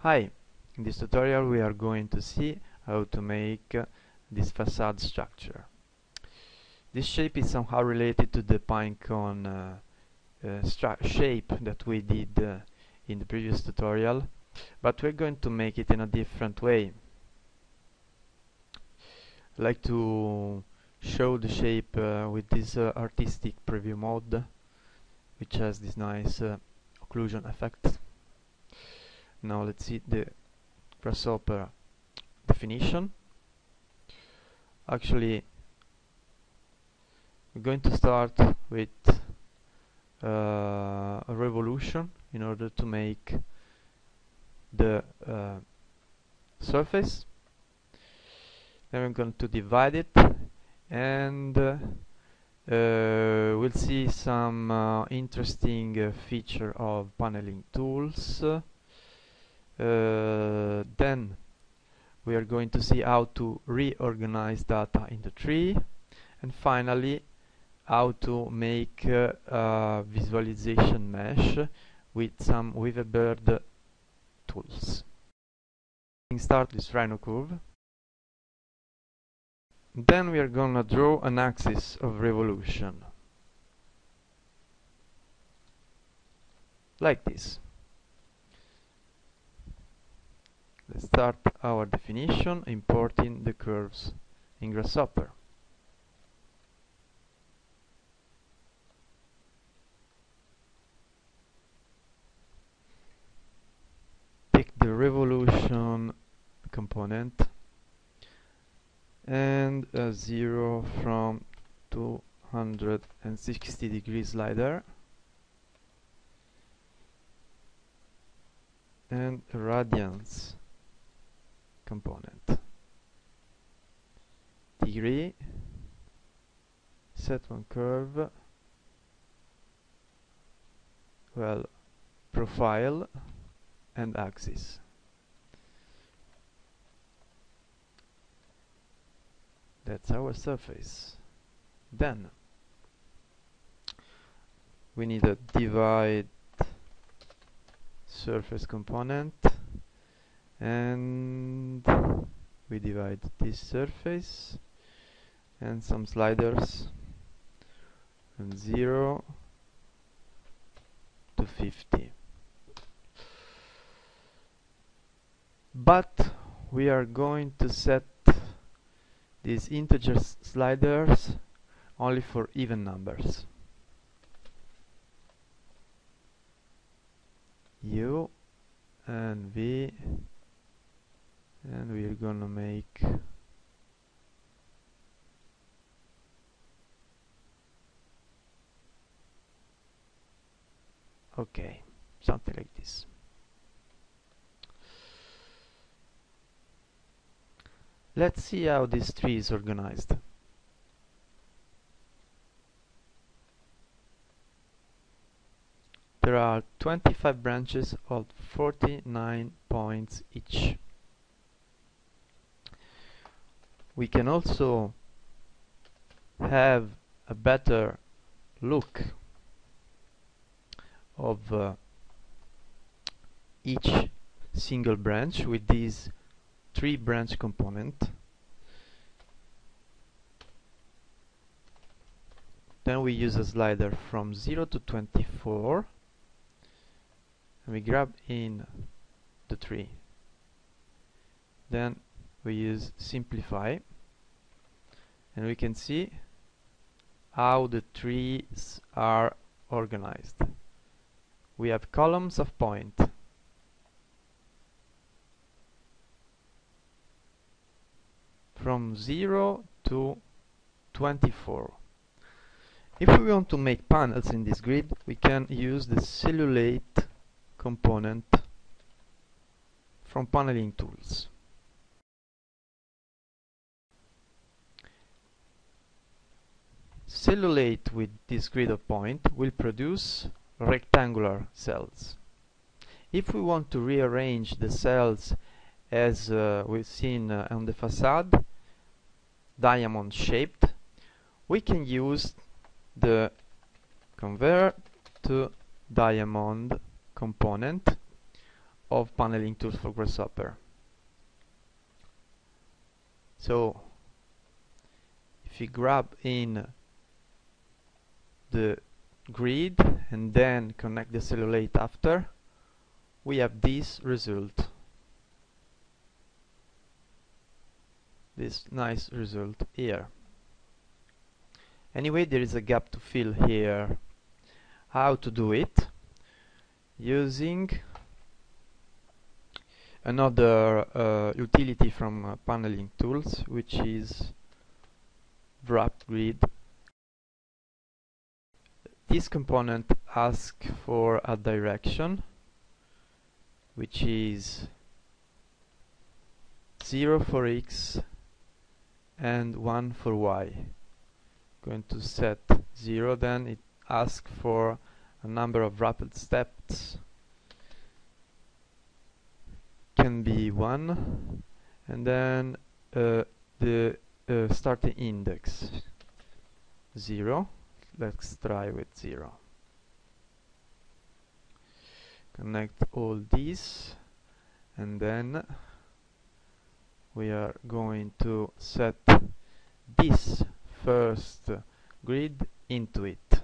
Hi, in this tutorial we are going to see how to make uh, this facade structure. This shape is somehow related to the pinecone uh, uh, shape that we did uh, in the previous tutorial, but we're going to make it in a different way. I like to show the shape uh, with this uh, artistic preview mode, which has this nice occlusion effect now let's see the grasshopper definition. Actually we're going to start with uh, a revolution in order to make the uh, surface. Then we're going to divide it and uh, uh, we'll see some uh, interesting uh, feature of paneling tools uh, then we are going to see how to reorganize data in the tree and finally how to make uh, a visualization mesh with some Weaverbird tools. Start this rhino curve. Then we are gonna draw an axis of revolution. Like this. Let's start our definition importing the curves in Grasshopper. Pick the revolution component and a 0 from 260 degree slider and radians component. Degree set one curve well profile and axis. That's our surface. Then we need a divide surface component and we divide this surface and some sliders from 0 to 50 but we are going to set these integer sliders only for even numbers. U and v and we are gonna make okay something like this. Let's see how this tree is organized. There are 25 branches of 49 points each we can also have a better look of uh, each single branch with these tree branch component. Then we use a slider from 0 to 24 and we grab in the tree then we use simplify. And we can see how the trees are organized. We have columns of point. From 0 to 24 if we want to make panels in this grid we can use the cellulate component from paneling tools Cellulate with this grid of point will produce rectangular cells. If we want to rearrange the cells as uh, we've seen uh, on the facade, diamond shaped, we can use the convert to diamond component of paneling tools for Grasshopper. So if you grab in the grid and then connect the cellulate after, we have this result. This nice result here. Anyway, there is a gap to fill here. How to do it? Using another uh, utility from uh, paneling tools which is wrap grid this component asks for a direction which is 0 for x and 1 for y. Going to set 0 then it asks for a number of rapid steps. Can be 1 and then uh, the uh, starting index 0 let's try with 0 connect all these and then we are going to set this first grid into it.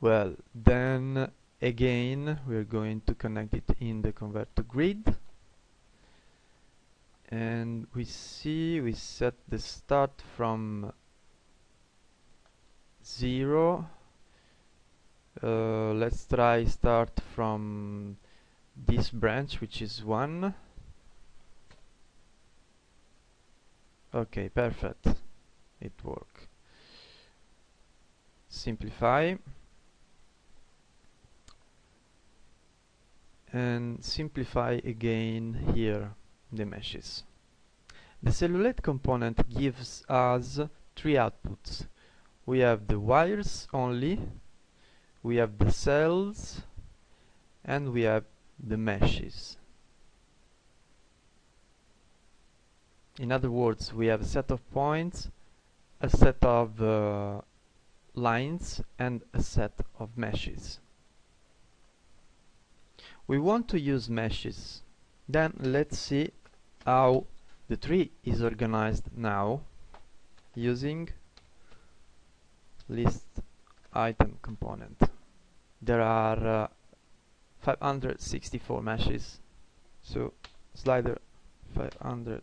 Well then again we're going to connect it in the convert to grid. And we see we set the start from 0 uh, let's try start from this branch which is 1 okay perfect. It work. Simplify. And simplify again here the meshes. The cellulate component gives us three outputs. We have the wires only, we have the cells, and we have the meshes. In other words, we have a set of points, a set of uh, lines, and a set of meshes we want to use meshes then let's see how the tree is organized now using list item component. There are uh, 564 meshes. So slider 500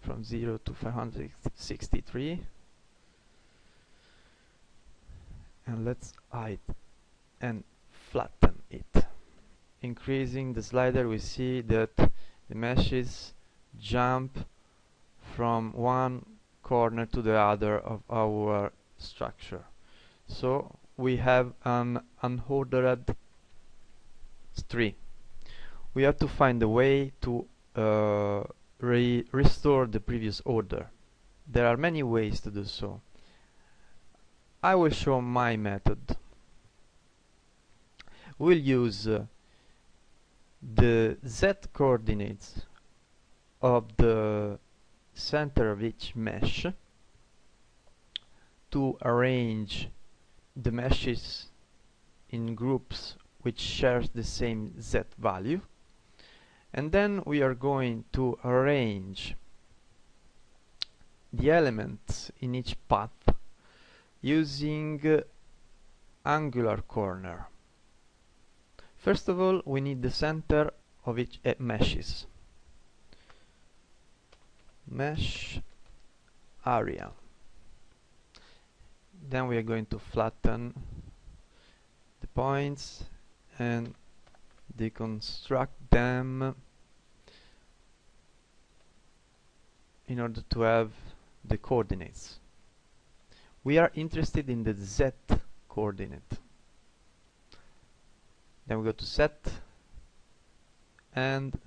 from 0 to 563 and let's hide and flatten it. Increasing the slider we see that the meshes jump from one corner to the other of our structure. So we have an unordered tree we have to find a way to uh, re restore the previous order. There are many ways to do so. I will show my method. We'll use uh, the z coordinates of the center of each mesh to arrange the meshes in groups which shares the same z value and then we are going to arrange the elements in each path using uh, angular corner First of all, we need the center of each uh, meshes. Mesh area. Then we are going to flatten the points and deconstruct them in order to have the coordinates. We are interested in the z coordinate then we go to set and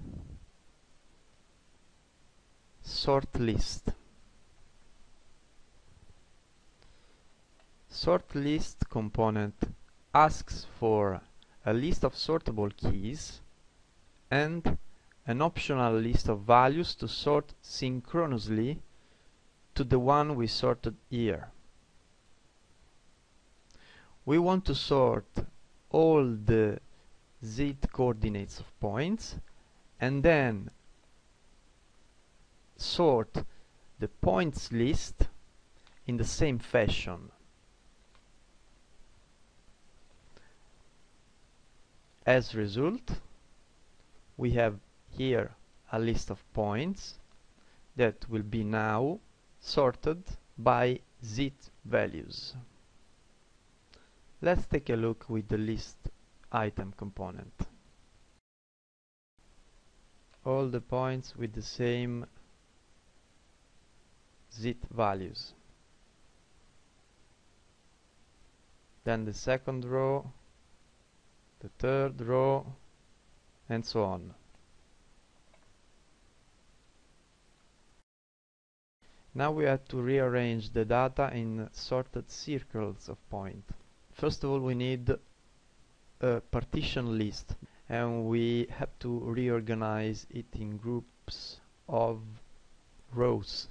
sort list sort list component asks for a list of sortable keys and an optional list of values to sort synchronously to the one we sorted here. We want to sort all the z coordinates of points and then sort the points list in the same fashion as result we have here a list of points that will be now sorted by z values. Let's take a look with the list item component. All the points with the same z values. Then the second row the third row and so on. Now we have to rearrange the data in sorted circles of point first of all we need a partition list and we have to reorganize it in groups of rows.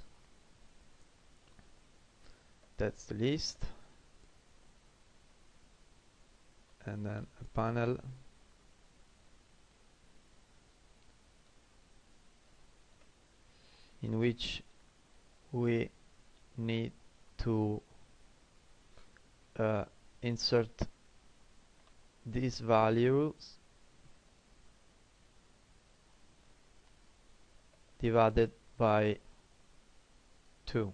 That's the list and then a panel. In which we need to uh, insert these values divided by 2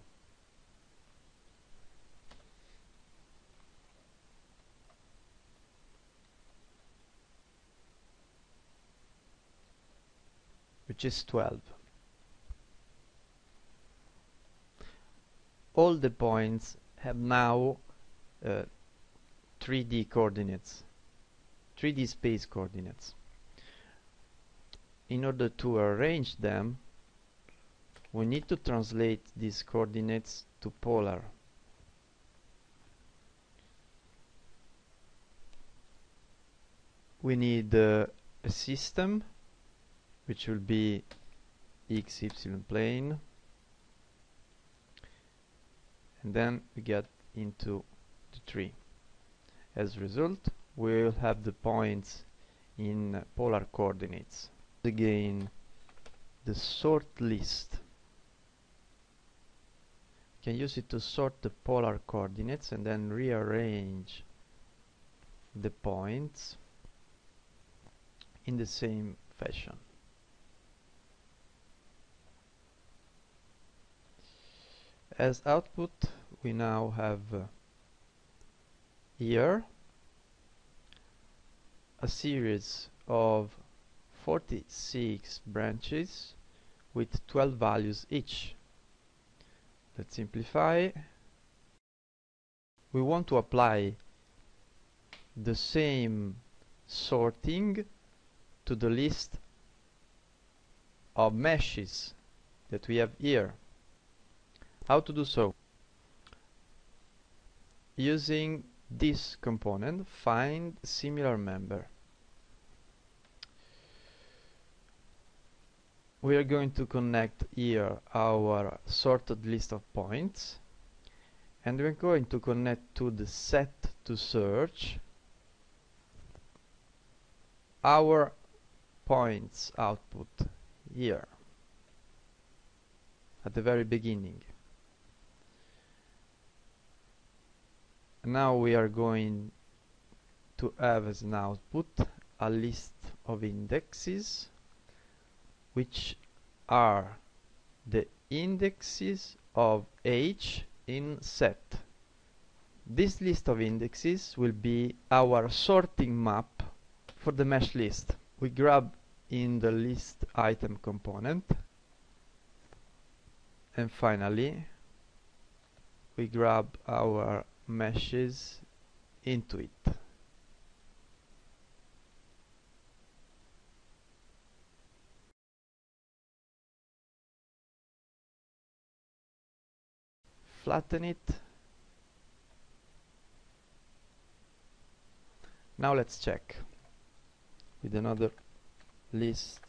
which is 12 all the points have now uh, 3D coordinates 3D space coordinates. In order to arrange them we need to translate these coordinates to polar. We need uh, a system which will be xy plane. And then we get into the tree. As a result we will have the points in polar coordinates. Again the sort list. Can use it to sort the polar coordinates and then rearrange the points in the same fashion as output we now have here a series of 46 branches with 12 values each. Let's simplify. We want to apply the same sorting to the list of meshes that we have here how to do so? Using this component, find similar member. We are going to connect here our sorted list of points and we're going to connect to the set to search our points output here at the very beginning now we are going to have as an output a list of indexes which are the indexes of h in set this list of indexes will be our sorting map for the mesh list. We grab in the list item component and finally we grab our meshes into it. Flatten it. Now let's check with another list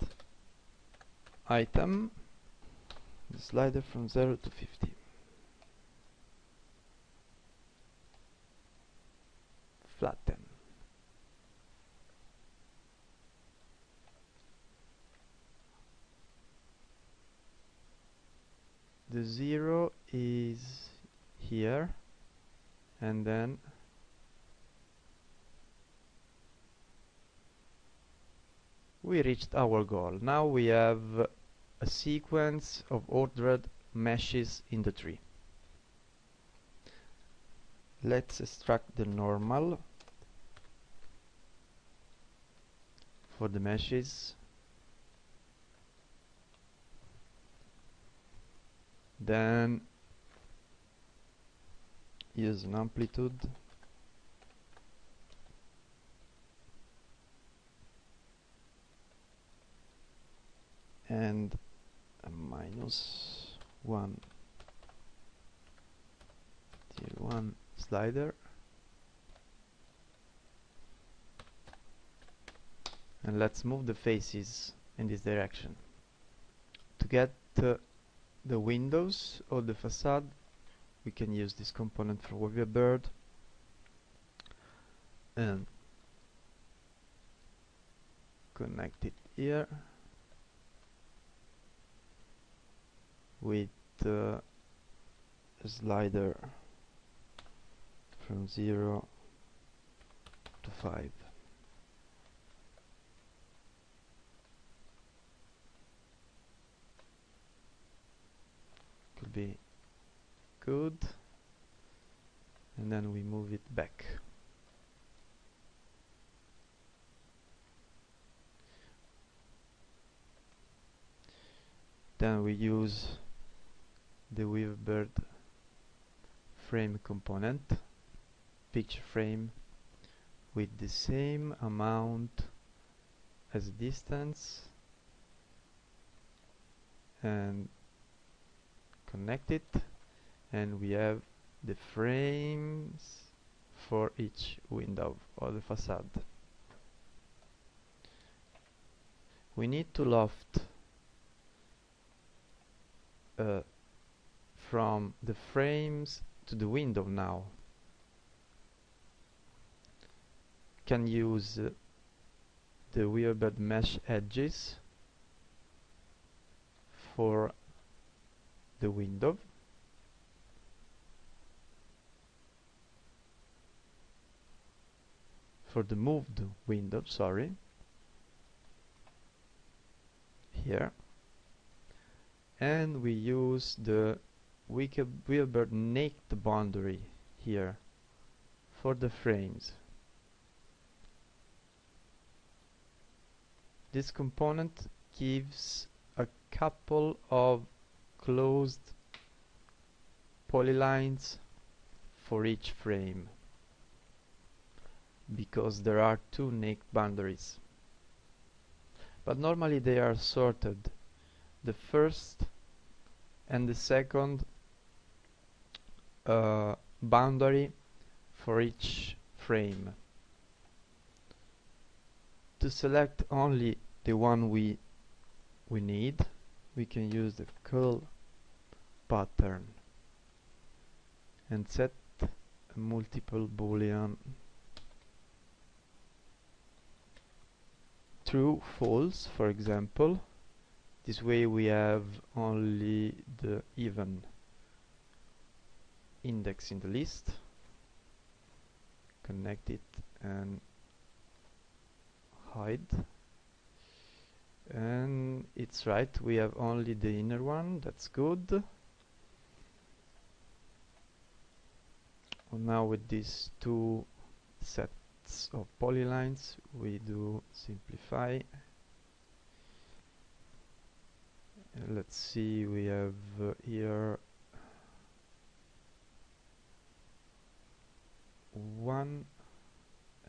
item the slider from 0 to 50 the zero is here and then we reached our goal. Now we have a sequence of ordered meshes in the tree. Let's extract the normal. For the meshes. Then use an amplitude. And a minus 1 tier 1 slider and let's move the faces in this direction. To get uh, the windows of the facade we can use this component for Bird. And connect it here with uh, a slider from 0 to 5 be good and then we move it back. Then we use the Weaverbird frame component picture frame with the same amount as distance and connect it and we have the frames for each window of the facade. We need to loft uh, from the frames to the window now. Can use uh, the Weaverbird mesh edges for the window. For the moved window sorry. Here. And we use the Weaverbird naked boundary here for the frames. This component gives a couple of closed polylines for each frame because there are two naked boundaries. But normally they are sorted. The first and the second uh, boundary for each frame. To select only the one we we need we can use the cull pattern and set a multiple boolean true false. For example this way we have only the even index in the list connect it and hide. And it's right we have only the inner one that's good now with these two sets of polylines we do simplify. Let's see we have uh, here one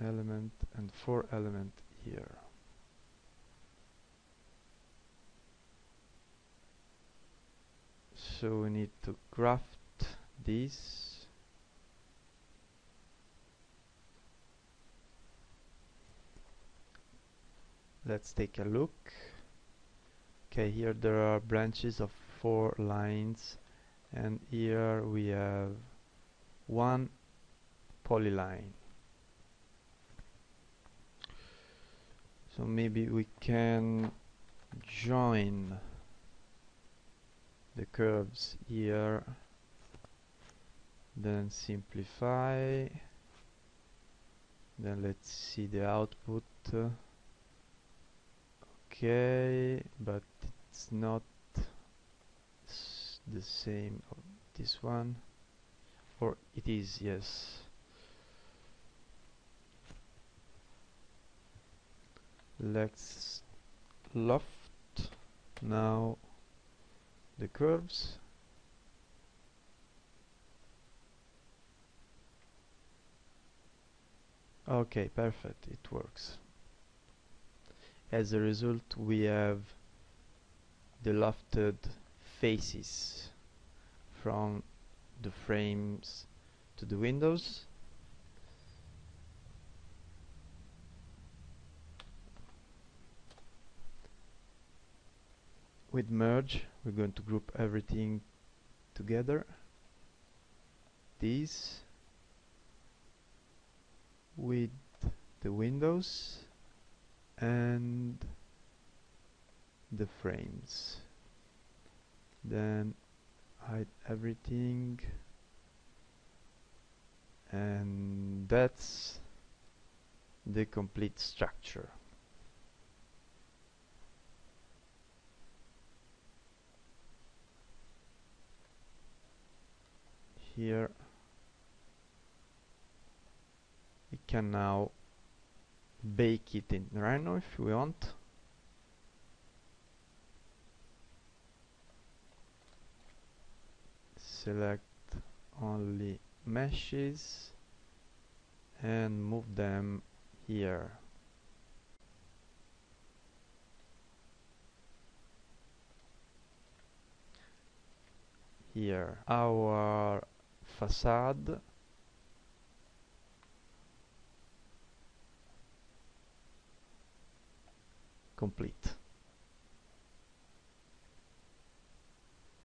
element and four element here. So we need to graft these let's take a look. Okay here there are branches of four lines and here we have one polyline. So maybe we can join the curves here then simplify then let's see the output okay but it's not the same this one. Or it is yes. Let's loft now the curves. Okay perfect. It works as a result we have the lofted faces from the frames to the windows. With merge we're going to group everything together. These with the windows and the frames. Then hide everything. And that's the complete structure. Here we can now bake it in. Rhino if we want. Select only meshes and move them here. Here. Our facade complete